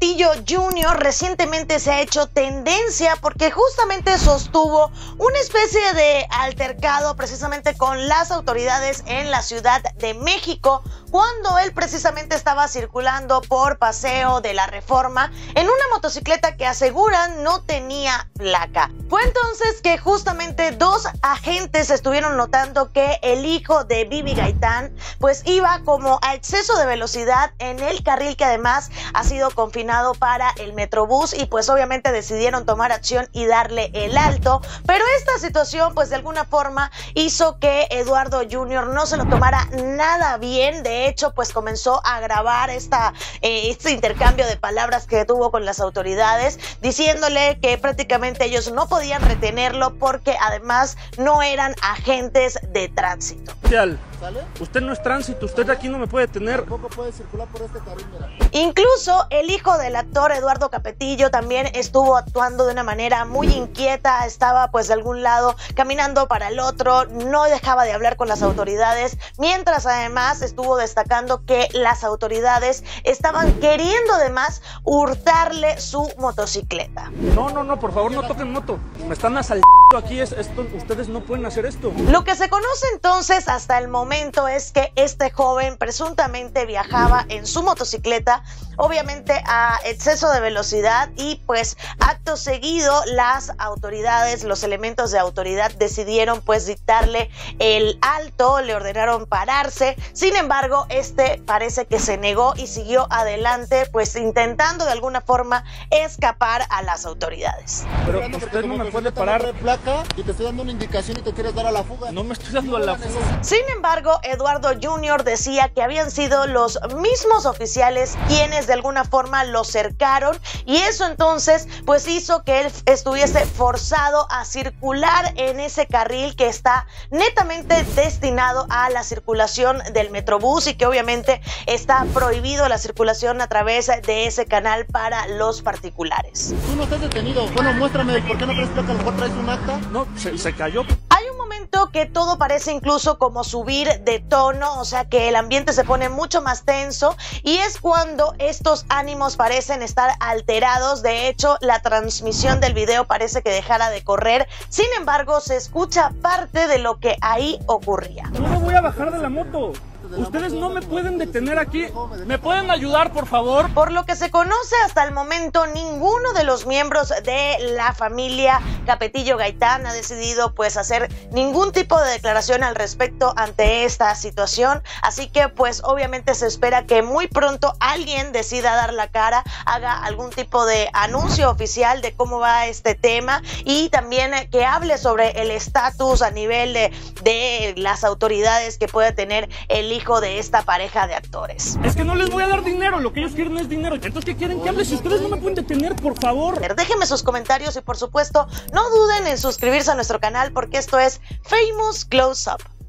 Capetillo Jr. recientemente se ha hecho tendencia porque justamente sostuvo una especie de altercado precisamente con las autoridades en la Ciudad de México cuando él precisamente estaba circulando por Paseo de la Reforma en una motocicleta que aseguran no tenía placa. Fue entonces que justamente dos agentes estuvieron notando que el hijo de Bibi Gaitán pues iba como a exceso de velocidad en el carril que además ha sido confinado para el Metrobús y pues obviamente decidieron tomar acción y darle el alto, pero esta situación pues de alguna forma hizo que Eduardo Jr. no se lo tomara nada bien, de hecho pues comenzó a grabar esta, eh, este intercambio de palabras que tuvo con las autoridades, diciéndole que prácticamente ellos no podían retenerlo porque además no eran agentes de tránsito. Usted no es tránsito, usted aquí no me puede tener. Tampoco puede circular por este carril, mira. Incluso el hijo del actor Eduardo Capetillo también estuvo actuando de una manera muy inquieta, estaba pues de algún lado caminando para el otro, no dejaba de hablar con las autoridades, mientras además estuvo destacando que las autoridades estaban queriendo además hurtarle su motocicleta. No, no, no, por favor no toquen moto. Me están asaltando aquí, es, esto, ustedes no pueden hacer esto. Lo que se conoce entonces hasta el momento es que este joven presuntamente viajaba en su motocicleta, obviamente a exceso de velocidad y pues acto seguido las autoridades, los elementos de autoridad decidieron pues dictarle el alto, le ordenaron pararse, sin embargo este parece que se negó y siguió adelante pues intentando de alguna forma escapar a las autoridades. Pero usted no me puede parar. Y te estoy dando una indicación y te quieres dar a la fuga. No me estoy dando a la fuga. Sin embargo, Eduardo Jr. decía que habían sido los mismos oficiales quienes de alguna forma lo cercaron y eso entonces pues hizo que él estuviese forzado a circular en ese carril que está netamente destinado a la circulación del Metrobús y que obviamente está prohibido la circulación a través de ese canal para los particulares. Tú no estás detenido. Bueno, muéstrame por qué no traes placa. A lo mejor traes un acta. No, se, se cayó. Hay un momento que todo parece incluso como subir de tono, o sea que el ambiente se pone mucho más tenso y es cuando estos ánimos parecen estar alterados. De hecho, la transmisión del video parece que dejara de correr. Sin embargo, se escucha parte de lo que ahí ocurría. No me voy a bajar de la moto. Ustedes no me pueden detener aquí. ¿Me pueden ayudar, por favor? Por lo que se conoce hasta el momento, ninguno de los miembros de la familia Capetillo Gaitán ha decidido pues hacer ningún tipo de declaración al respecto ante esta situación. Así que pues obviamente se espera que muy pronto alguien decida dar la cara, haga algún tipo de anuncio oficial de cómo va este tema y también que hable sobre el estatus a nivel de, de las autoridades que puede tener el hijo de esta pareja de actores. Es que no les voy a dar dinero, lo que ellos quieren es dinero. Entonces, ¿qué quieren que hable? Si ustedes no me pueden detener, por favor. Déjenme sus comentarios y por supuesto no duden en suscribirse a nuestro canal porque esto es Famous Close Up.